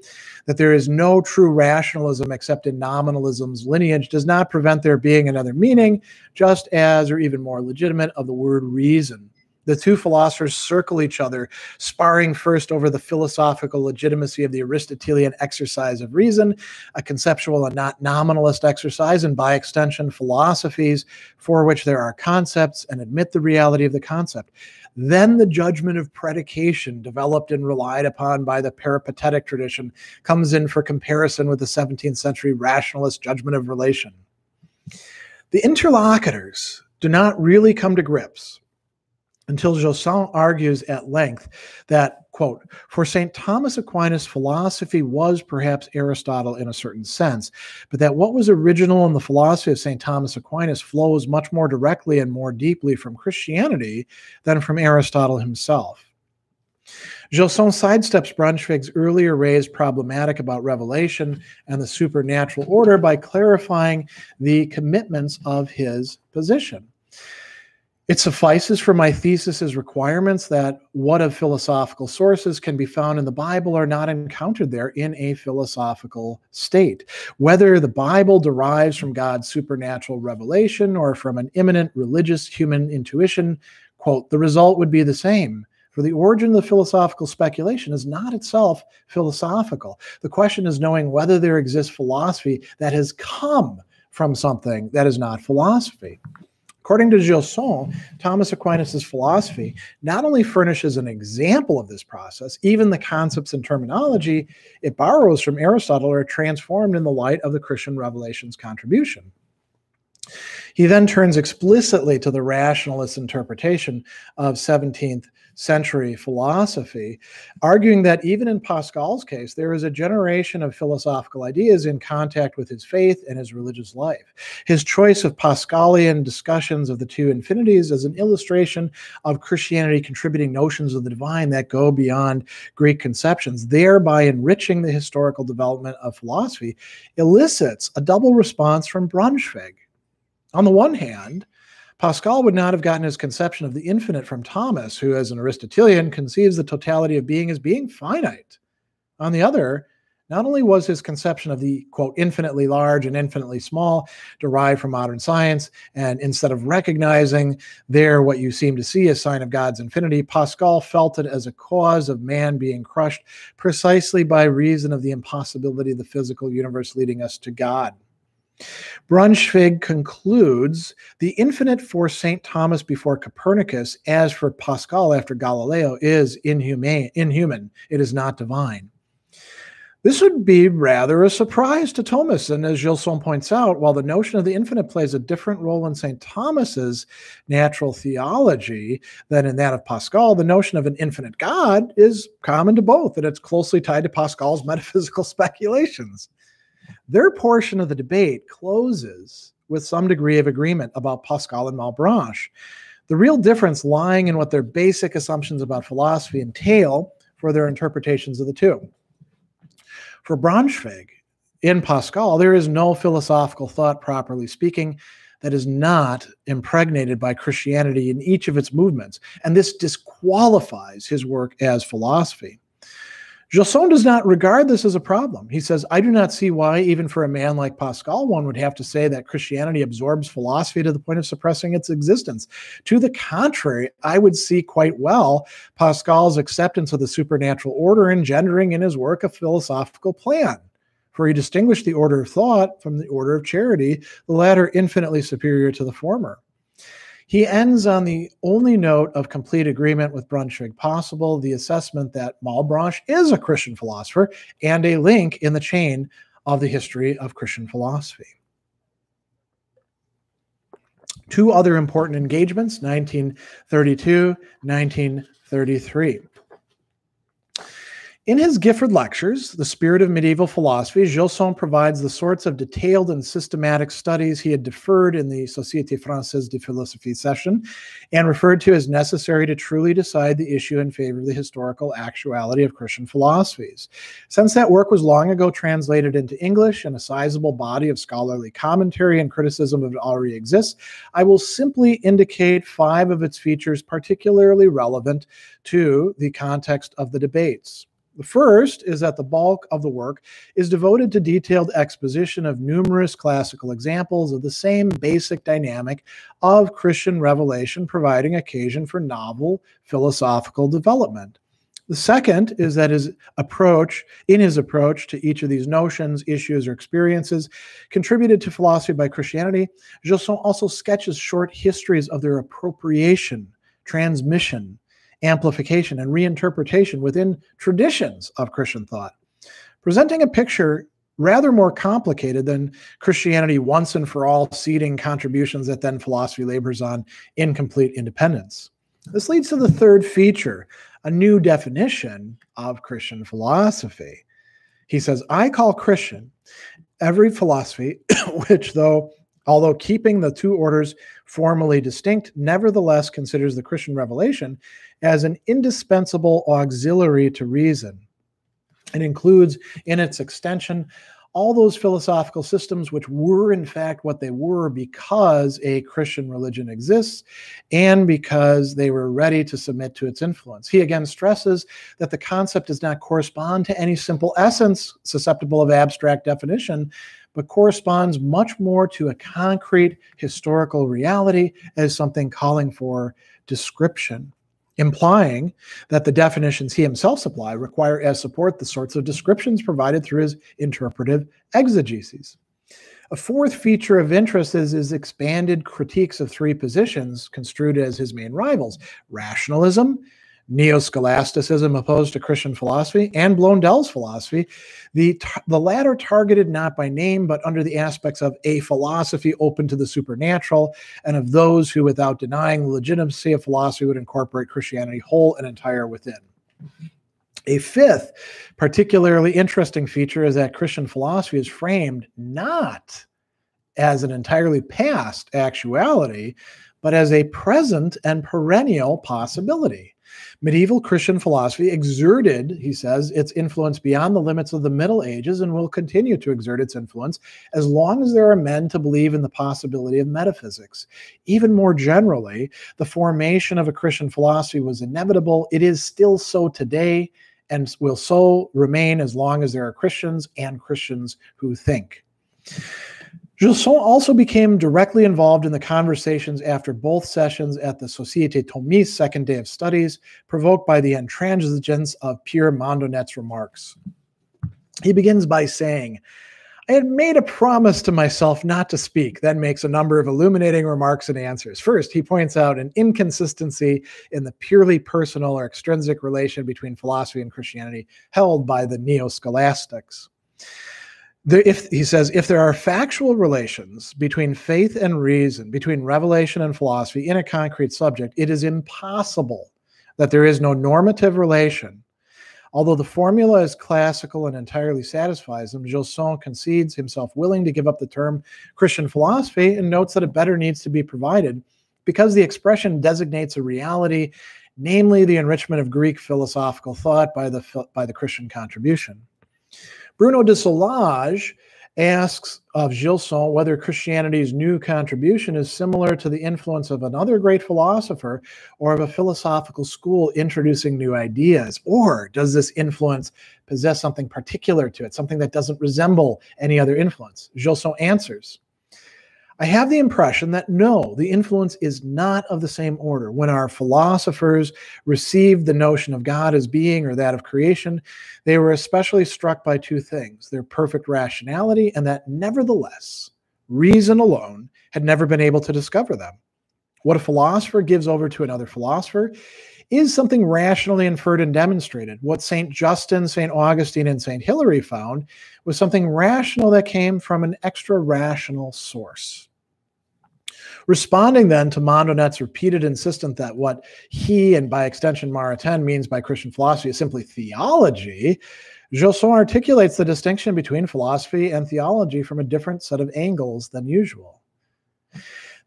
Speaker 1: that there is no true rationalism except in nominalism's lineage does not prevent there being another meaning, just as, or even more legitimate, of the word reason. The two philosophers circle each other, sparring first over the philosophical legitimacy of the Aristotelian exercise of reason, a conceptual and not nominalist exercise, and by extension, philosophies for which there are concepts and admit the reality of the concept. Then the judgment of predication, developed and relied upon by the peripatetic tradition, comes in for comparison with the 17th century rationalist judgment of relation. The interlocutors do not really come to grips until Gilson argues at length that quote, for St. Thomas Aquinas, philosophy was perhaps Aristotle in a certain sense, but that what was original in the philosophy of St. Thomas Aquinas flows much more directly and more deeply from Christianity than from Aristotle himself. Gilson sidesteps Brunschvicg's earlier raised problematic about revelation and the supernatural order by clarifying the commitments of his position. It suffices for my thesis's requirements that what of philosophical sources can be found in the Bible are not encountered there in a philosophical state. Whether the Bible derives from God's supernatural revelation or from an immanent religious human intuition, quote, the result would be the same. For the origin of the philosophical speculation is not itself philosophical. The question is knowing whether there exists philosophy that has come from something that is not philosophy. According to Gilson, Thomas Aquinas' philosophy not only furnishes an example of this process, even the concepts and terminology it borrows from Aristotle are transformed in the light of the Christian revelation's contribution. He then turns explicitly to the rationalist interpretation of 17th century philosophy, arguing that even in Pascal's case, there is a generation of philosophical ideas in contact with his faith and his religious life. His choice of Pascalian discussions of the two infinities is an illustration of Christianity contributing notions of the divine that go beyond Greek conceptions, thereby enriching the historical development of philosophy, elicits a double response from Brunschvicg. On the one hand, Pascal would not have gotten his conception of the infinite from Thomas, who, as an Aristotelian, conceives the totality of being as being finite. On the other, not only was his conception of the quote infinitely large and infinitely small derived from modern science, and instead of recognizing there what you seem to see as sign of God's infinity, Pascal felt it as a cause of man being crushed precisely by reason of the impossibility of the physical universe leading us to God. Brunschvicg concludes the infinite for St. Thomas before Copernicus, as for Pascal after Galileo, is inhumane, inhuman. It is not divine. This would be rather a surprise to Thomas. And as Gilson points out, while the notion of the infinite plays a different role in St. Thomas's natural theology than in that of Pascal, the notion of an infinite God is common to both, and it's closely tied to Pascal's metaphysical speculations. Their portion of the debate closes with some degree of agreement about Pascal and Malebranche. The real difference lying in what their basic assumptions about philosophy entail for their interpretations of the two. For Brunschvicg, in Pascal, there is no philosophical thought, properly speaking, that is not impregnated by Christianity in each of its movements. And this disqualifies his work as philosophy. Gilson does not regard this as a problem. He says, I do not see why, even for a man like Pascal, one would have to say that Christianity absorbs philosophy to the point of suppressing its existence. To the contrary, I would see quite well Pascal's acceptance of the supernatural order engendering in his work a philosophical plan. For he distinguished the order of thought from the order of charity, the latter infinitely superior to the former. He ends on the only note of complete agreement with Brunschvicg possible the assessment that Malebranche is a Christian philosopher and a link in the chain of the history of Christian philosophy. Two other important engagements 1932, 1933. In his Gifford Lectures, The Spirit of Medieval Philosophy, Gilson provides the sorts of detailed and systematic studies he had deferred in the Société Française de Philosophie session and referred to as necessary to truly decide the issue in favor of the historical actuality of Christian philosophies. Since that work was long ago translated into English and a sizable body of scholarly commentary and criticism of it already exists, I will simply indicate five of its features particularly relevant to the context of the debates. The first is that the bulk of the work is devoted to detailed exposition of numerous classical examples of the same basic dynamic of Christian revelation, providing occasion for novel philosophical development. The second is that his approach, in his approach to each of these notions, issues, or experiences contributed to philosophy by Christianity, Gilson also sketches short histories of their appropriation, transmission, amplification and reinterpretation within traditions of Christian thought, presenting a picture rather more complicated than Christianity once and for all ceding contributions that then philosophy labors on incomplete independence. This leads to the third feature a new definition of Christian philosophy. He says, I call Christian every philosophy which, though although keeping the two orders formally distinct, nevertheless considers the Christian revelation as an indispensable auxiliary to reason. It includes in its extension all those philosophical systems which were in fact what they were because a Christian religion exists and because they were ready to submit to its influence. He again stresses that the concept does not correspond to any simple essence susceptible of abstract definition, but corresponds much more to a concrete historical reality as something calling for description implying that the definitions he himself supply require as support the sorts of descriptions provided through his interpretive exegeses. A fourth feature of interest is his expanded critiques of three positions construed as his main rivals rationalism, neo-scholasticism opposed to Christian philosophy, and Blondel's philosophy, the, the latter targeted not by name, but under the aspects of a philosophy open to the supernatural, and of those who, without denying the legitimacy of philosophy, would incorporate Christianity whole and entire within. A fifth, particularly interesting feature is that Christian philosophy is framed not as an entirely past actuality, but as a present and perennial possibility. Medieval Christian philosophy exerted, he says, its influence beyond the limits of the Middle Ages and will continue to exert its influence as long as there are men to believe in the possibility of metaphysics. Even more generally, the formation of a Christian philosophy was inevitable. It is still so today and will so remain as long as there are Christians and Christians who think. Gilson also became directly involved in the conversations after both sessions at the Societe Thomiste second day of studies, provoked by the intransigence of Pierre Mandonnet's remarks. He begins by saying, I had made a promise to myself not to speak, then makes a number of illuminating remarks and answers. First, he points out an inconsistency in the purely personal or extrinsic relation between philosophy and Christianity held by the neo scholastics there, if he says if there are factual relations between faith and reason between revelation and philosophy in a concrete subject it is impossible that there is no normative relation. Although the formula is classical and entirely satisfies them gilson concedes himself willing to give up the term christian philosophy and notes that a better needs to be provided because the expression designates a reality namely the enrichment of greek philosophical thought by the by the christian contribution Bruno de Solage asks of Gilson whether Christianity's new contribution is similar to the influence of another great philosopher or of a philosophical school introducing new ideas, or does this influence possess something particular to it, something that doesn't resemble any other influence? Gilson answers I have the impression that no, the influence is not of the same order. When our philosophers received the notion of God as being or that of creation, they were especially struck by two things their perfect rationality and that nevertheless, reason alone had never been able to discover them. What a philosopher gives over to another philosopher is something rationally inferred and demonstrated. What St. Justin, St. Augustine, and St. Hilary found was something rational that came from an extra rational source. Responding then to Mandonnet's repeated insistence that what he and by extension Maritain means by Christian philosophy is simply theology, Gilson articulates the distinction between philosophy and theology from a different set of angles than usual.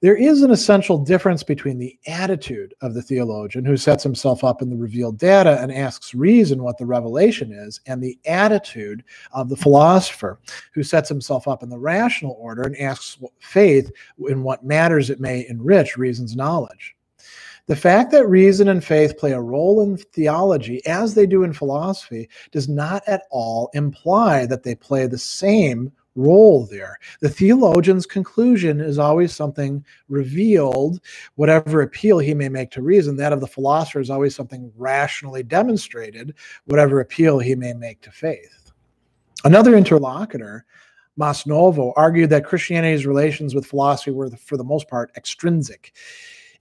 Speaker 1: There is an essential difference between the attitude of the theologian who sets himself up in the revealed data and asks reason what the revelation is, and the attitude of the philosopher who sets himself up in the rational order and asks faith in what matters it may enrich reason's knowledge. The fact that reason and faith play a role in theology, as they do in philosophy, does not at all imply that they play the same role there. The theologian's conclusion is always something revealed, whatever appeal he may make to reason. That of the philosopher is always something rationally demonstrated, whatever appeal he may make to faith. Another interlocutor, Masnovo, argued that Christianity's relations with philosophy were, for the most part, extrinsic.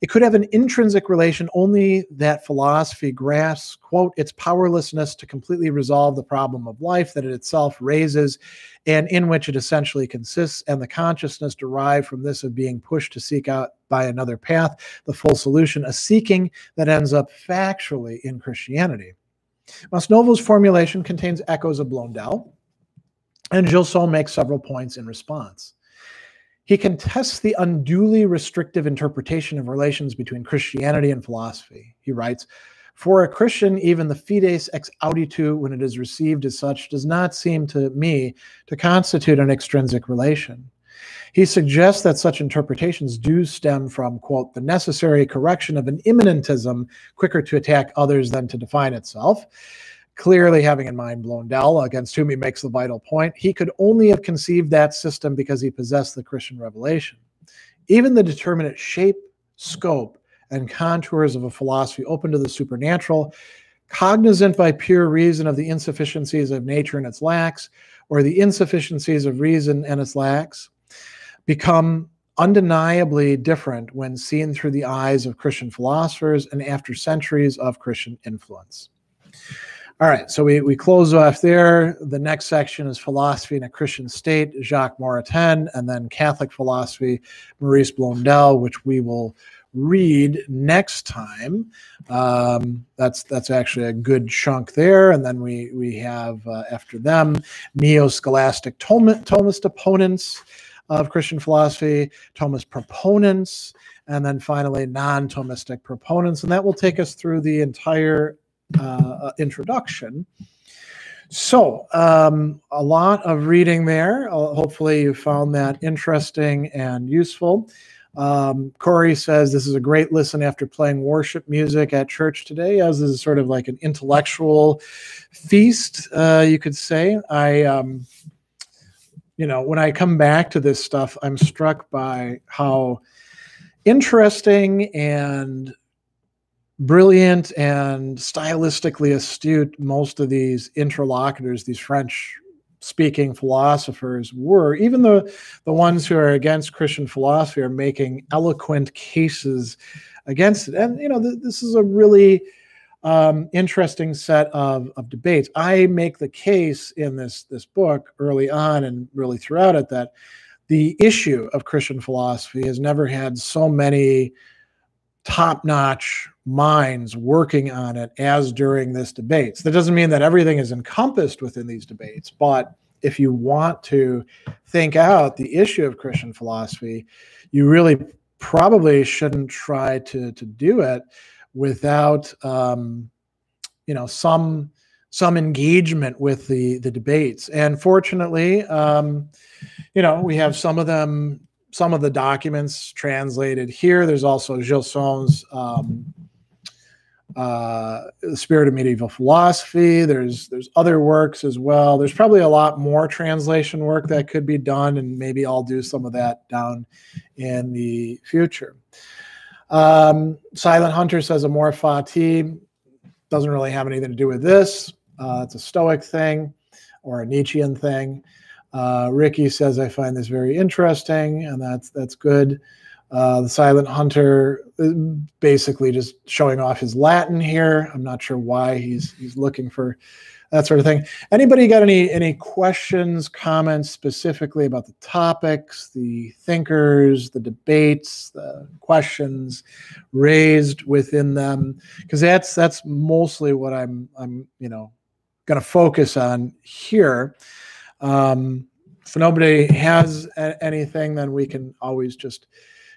Speaker 1: It could have an intrinsic relation only that philosophy grasps, quote, its powerlessness to completely resolve the problem of life that it itself raises and in which it essentially consists, and the consciousness derived from this of being pushed to seek out by another path the full solution, a seeking that ends up factually in Christianity. Masnovo's formulation contains echoes of Blondel, and Gilson makes several points in response. He contests the unduly restrictive interpretation of relations between Christianity and philosophy. He writes, for a Christian, even the fides ex auditu, when it is received as such, does not seem to me to constitute an extrinsic relation. He suggests that such interpretations do stem from, quote, the necessary correction of an immanentism quicker to attack others than to define itself. Clearly, having in mind Blondel, against whom he makes the vital point, he could only have conceived that system because he possessed the Christian revelation. Even the determinate shape, scope, and contours of a philosophy open to the supernatural, cognizant by pure reason of the insufficiencies of nature and its lacks, or the insufficiencies of reason and its lacks, become undeniably different when seen through the eyes of Christian philosophers and after centuries of Christian influence. All right, so we, we close off there. The next section is philosophy in a Christian state, Jacques Maritain, and then Catholic philosophy, Maurice Blondel, which we will read next time. Um, that's that's actually a good chunk there, and then we we have uh, after them neo-scholastic Thom- Thomist opponents of Christian philosophy, Thomist proponents, and then finally non-Thomistic proponents, and that will take us through the entire uh, introduction. So, um, a lot of reading there. Uh, hopefully, you found that interesting and useful. Um, Corey says this is a great listen after playing worship music at church today, as is sort of like an intellectual feast, uh, you could say. I, um, you know, when I come back to this stuff, I'm struck by how interesting and brilliant and stylistically astute most of these interlocutors, these French speaking philosophers were, even the, the ones who are against Christian philosophy are making eloquent cases against it. And, you know, th- this is a really um, interesting set of, of debates. I make the case in this, this book early on and really throughout it that the issue of Christian philosophy has never had so many top notch minds working on it as during this debates. That doesn't mean that everything is encompassed within these debates, but if you want to think out the issue of Christian philosophy, you really probably shouldn't try to to do it without um, you know some some engagement with the the debates. And fortunately, um, you know, we have some of them some of the documents translated here. There's also Gilson's um, uh, the spirit of medieval philosophy. There's there's other works as well. There's probably a lot more translation work that could be done, and maybe I'll do some of that down in the future. Um, Silent Hunter says amor fati doesn't really have anything to do with this. Uh, it's a Stoic thing or a Nietzschean thing. Uh, Ricky says I find this very interesting, and that's that's good. Uh, the Silent Hunter, uh, basically just showing off his Latin here. I'm not sure why he's he's looking for that sort of thing. Anybody got any any questions, comments specifically about the topics, the thinkers, the debates, the questions raised within them? Because that's that's mostly what I'm I'm you know going to focus on here. Um, if nobody has anything, then we can always just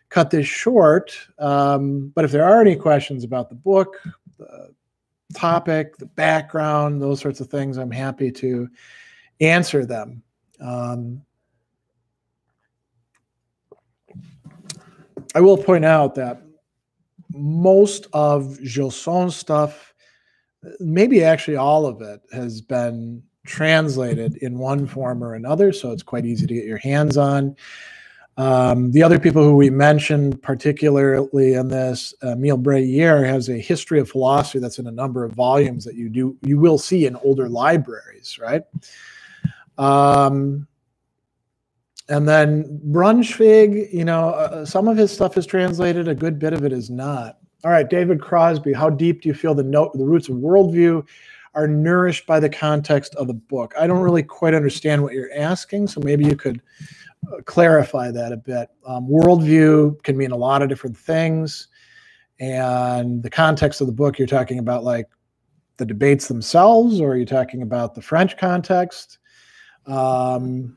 Speaker 1: cut this short. Um, but if there are any questions about the book, the topic, the background, those sorts of things, I'm happy to answer them. Um, I will point out that most of Gilson's stuff, maybe actually all of it, has been translated in one form or another, so it's quite easy to get your hands on. Um, the other people who we mentioned, particularly in this, uh, Emile Brehier has a history of philosophy that's in a number of volumes that you do you will see in older libraries, right? Um, and then Brunschvicg, you know, uh, some of his stuff is translated, a good bit of it is not. All right, David Crosby, how deep do you feel the note, the roots of worldview are nourished by the context of the book? I don't really quite understand what you're asking, so maybe you could uh, clarify that a bit. Um, worldview can mean a lot of different things, and the context of the book, you're talking about like the debates themselves, or are you talking about the French context? Um,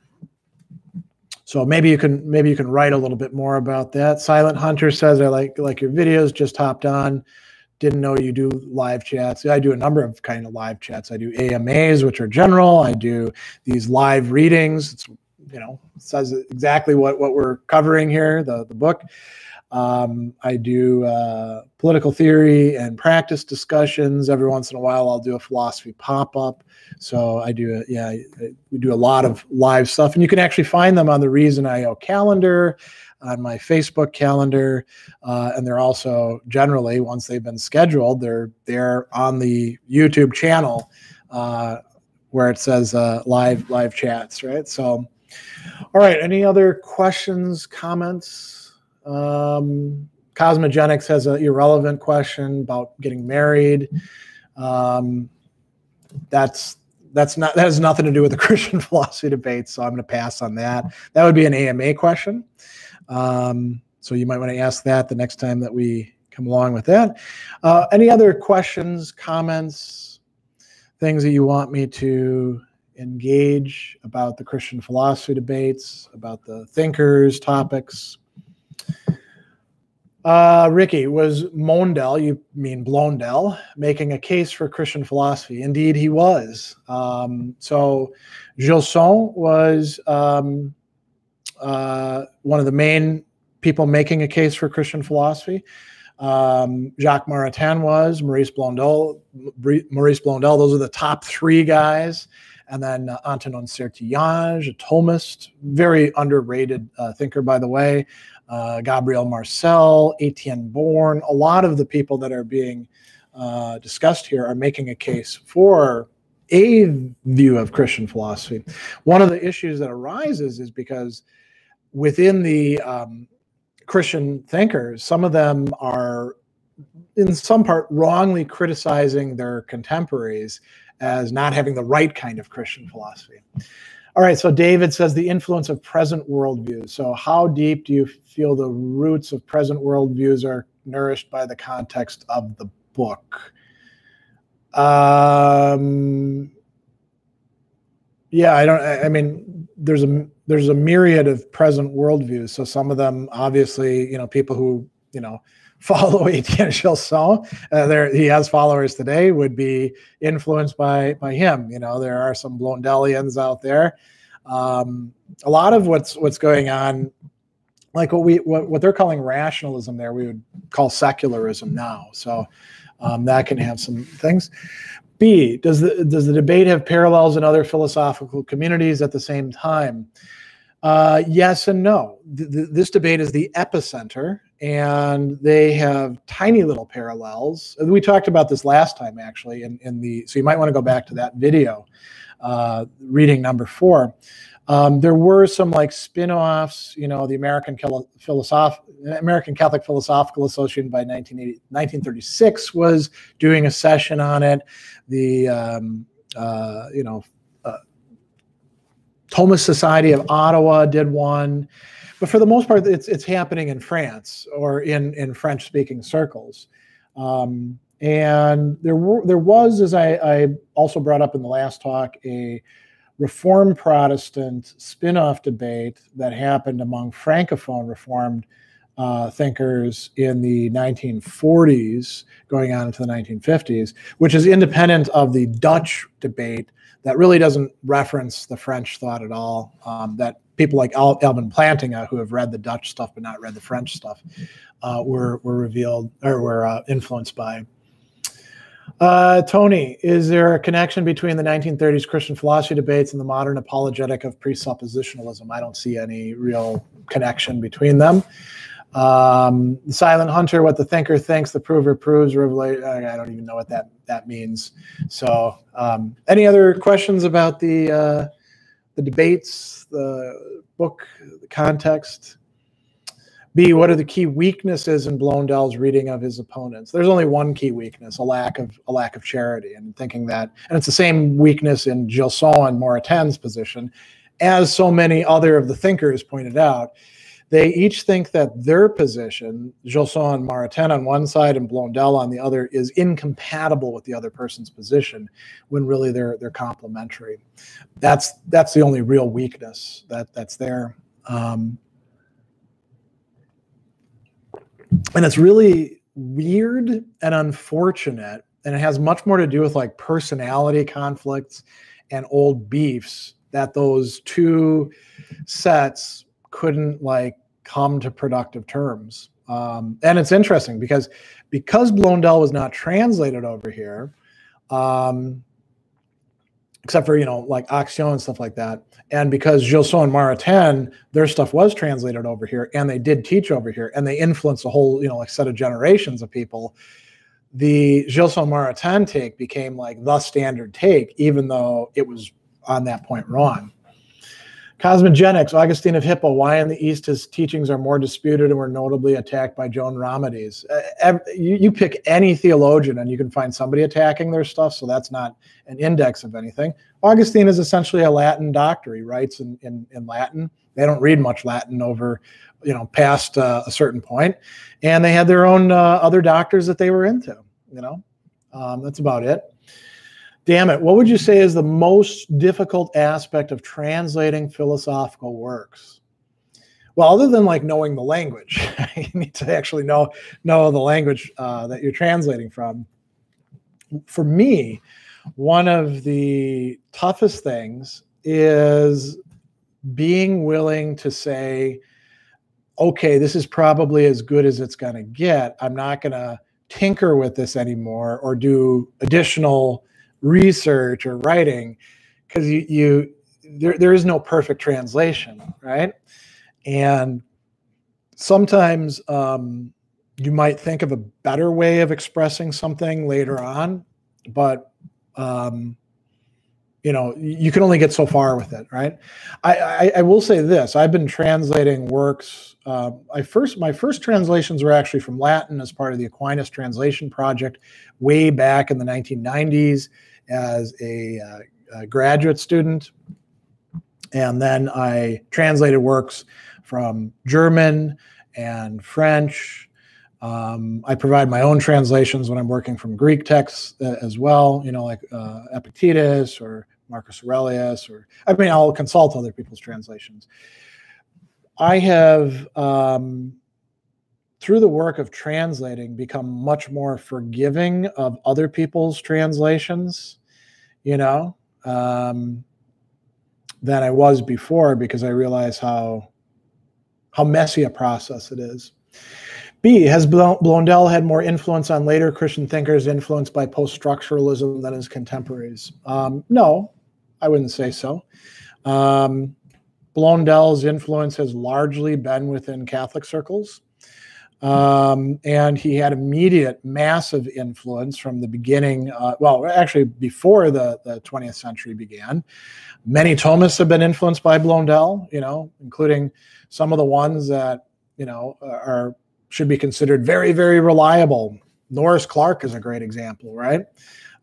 Speaker 1: so maybe you can maybe you can write a little bit more about that. Silent Hunter says I like like your videos. Just hopped on. Didn't know you do live chats. I do a number of kind of live chats. I do AMAs, which are general. I do these live readings. It's you know says exactly what what we're covering here. The the book. Um, I do uh, political theory and practice discussions. Every once in a while, I'll do a philosophy pop up. So I do, a, yeah, we do a lot of live stuff, and you can actually find them on the Reason IO calendar, on my Facebook calendar, uh, and they're also generally once they've been scheduled, they're they're on the YouTube channel uh, where it says uh, live live chats, right? So, all right, any other questions, comments? Um, Cosmogenics has an irrelevant question about getting married. Um, that's that's not that has nothing to do with the Christian philosophy debate, so I'm going to pass on that. That would be an AMA question. Um, so you might want to ask that the next time that we come along with that. Uh, any other questions, comments, things that you want me to engage about the Christian philosophy debates, about the thinkers, topics? Uh, Ricky, was Mondel, you mean Blondel, making a case for Christian philosophy? Indeed, he was. Um, so, Gilson was um, uh, one of the main people making a case for Christian philosophy. Um, Jacques Maritain was, Maurice Blondel, Maurice Blondel, those are the top three guys. And then uh, Antonin Sertillanges, a Thomist, very underrated uh, thinker, by the way uh, Gabriel Marcel, Etienne Borne, a lot of the people that are being uh, discussed here are making a case for a view of Christian philosophy. One of the issues that arises is because within the um, Christian thinkers, some of them are, in some part, wrongly criticizing their contemporaries as not having the right kind of Christian philosophy. All right, so David says the influence of present worldviews. So, how deep do you feel the roots of present worldviews are nourished by the context of the book? Um, yeah, I don't. I mean, there's a there's a myriad of present worldviews. So some of them, obviously, you know, people who you know follow Etienne Gilson, uh, there he has followers today, would be influenced by by him. You know, there are some Blondelians out there. Um, a lot of what's what's going on, like what we what, what they're calling rationalism, there we would call secularism now. So um, that can have some things. B does the does the debate have parallels in other philosophical communities at the same time? Uh, yes and no. Th- th- this debate is the epicenter and they have tiny little parallels. We talked about this last time, actually, in, in the so you might want to go back to that video, uh, reading number four. Um, there were some like spin-offs, you know, the American Philosoph- American Catholic Philosophical Association by 1936 was doing a session on it. The um, uh, you know, Thomist Society of Ottawa did one but for the most part, it's it's happening in France or in in French speaking circles. Um, and there were there was, as I, I, also brought up in the last talk, a Reformed Protestant spin-off debate that happened among Francophone Reformed uh, thinkers in the 1940s, going on into the 1950s, which is independent of the Dutch debate that really doesn't reference the French thought at all. Um, that people like Al- Alvin Plantinga, who have read the Dutch stuff but not read the French stuff, uh, were were revealed or were uh, influenced by. Uh, Tony, is there a connection between the 1930s Christian philosophy debates and the modern apologetic of presuppositionalism? I don't see any real connection between them. Um, Silent Hunter, what the thinker thinks, the prover proves. Revelation. I don't even know what that that means. So, um, any other questions about the uh, the debates, the book, the context? B, what are the key weaknesses in Blondel's reading of his opponents? There's only one key weakness, a lack of a lack of charity, and thinking that, and it's the same weakness in Gilson and Maritain's position, as so many other of the thinkers pointed out. They each think that their position, Gilson and Maritain on one side and Blondel on the other, is incompatible with the other person's position, when really they're they're complementary. That's that's the only real weakness that that's there. Um, and it's really weird and unfortunate and it has much more to do with like personality conflicts and old beefs that those two sets couldn't like come to productive terms um, and it's interesting because because blondel was not translated over here um, except for you know like Action and stuff like that. And because Gilson and Maritain, their stuff was translated over here, and they did teach over here, and they influenced a whole you know like set of generations of people. The Gilson Maritain take became like the standard take, even though it was on that point wrong. Cosmogenics, Augustine of Hippo, why in the East his teachings are more disputed and were notably attacked by John Romanides. Uh, you, you, pick any theologian and you can find somebody attacking their stuff, so that's not an index of anything. Augustine is essentially a Latin doctor. He writes in, in, in Latin. They don't read much Latin over, you know, past uh, a certain point. And they had their own uh, other doctors that they were into, you know. Um, that's about it damn it, what would you say is the most difficult aspect of translating philosophical works? Well, other than like knowing the language, you need to actually know know the language uh, that you're translating from. For me, one of the toughest things is being willing to say, okay, this is probably as good as it's going to get. I'm not going to tinker with this anymore or do additional research or writing because you, you there, there is no perfect translation right? And sometimes um, you might think of a better way of expressing something later on but um, you know you can only get so far with it right i i, I will say this i've been translating works uh, i first my first translations were actually from latin as part of the aquinas translation project way back in the 1990s as a, uh, a graduate student. And then I translated works from German and French. Um, I provide my own translations when I'm working from Greek texts uh, as well, you know, like uh, Epictetus or Marcus Aurelius, or I mean, I'll consult other people's translations. I have, um, through the work of translating, become much more forgiving of other people's translations you know, um, than I was before because I realize how how messy a process it is. B, has Blondel had more influence on later Christian thinkers influenced by post-structuralism than his contemporaries? Um, no, I wouldn't say so. Um, Blondel's influence has largely been within Catholic circles. Um, and he had immediate massive influence from the beginning. Uh, well, actually, before the, the 20th century began. Many Thomists have been influenced by Blondel, you know, including some of the ones that, you know, are should be considered very, very reliable. Norris Clarke is a great example, right?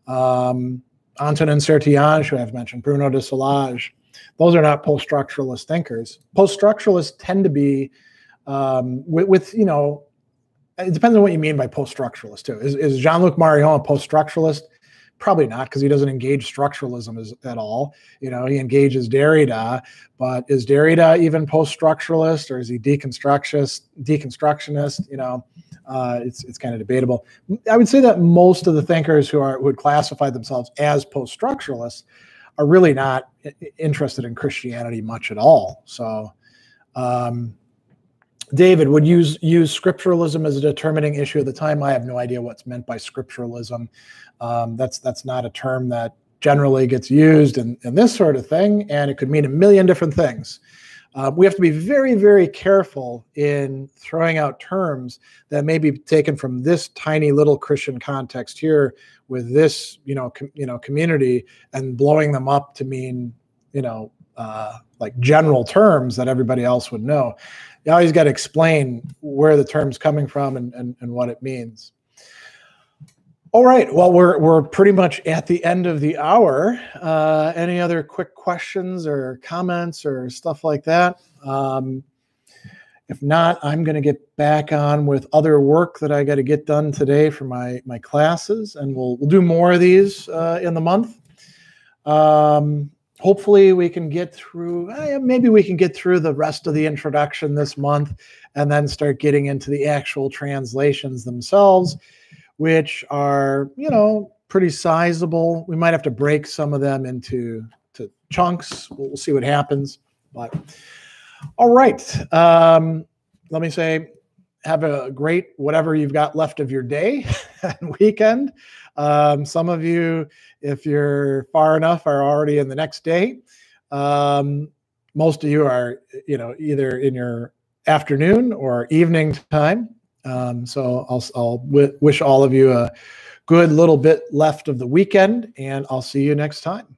Speaker 1: Um, Antonin Sertillanges, who I've mentioned, Bruno de Solage. Those are not post-structuralist thinkers. Post-structuralists tend to be um, with, with, you know it depends on what you mean by post-structuralist too. Is, is Jean-Luc Marion a post-structuralist? Probably not, because he doesn't engage structuralism as, at all. You know, he engages Derrida, but is Derrida even post-structuralist or is he deconstructionist? Deconstructionist? You know, uh, it's it's kind of debatable. I would say that most of the thinkers who are would classify themselves as post-structuralists are really not interested in Christianity much at all. So. Um, David would use use scripturalism as a determining issue at the time. I have no idea what's meant by scripturalism. Um, that's that's not a term that generally gets used in, in this sort of thing, and it could mean a million different things. Uh, we have to be very, very careful in throwing out terms that may be taken from this tiny little Christian context here with this, you know, com, you know, community, and blowing them up to mean, you know, uh, like general terms that everybody else would know. You always got to explain where the term's coming from and, and, and what it means. All right. Well, we're we're pretty much at the end of the hour. Uh, any other quick questions or comments or stuff like that? Um, if not, I'm going to get back on with other work that I got to get done today for my my classes, and we'll we'll do more of these uh, in the month. Um, hopefully, we can get through. Eh, maybe we can get through the rest of the introduction this month, and then start getting into the actual translations themselves, which are you know pretty sizable. We might have to break some of them into to chunks. We'll, we'll see what happens, but. All right. Um, let me say, have a great whatever you've got left of your day and weekend. Um, some of you, if you're far enough, are already in the next day. Um, most of you are, you know, either in your afternoon or evening time. Um, so I'll, I'll wish all of you a good little bit left of the weekend, and I'll see you next time.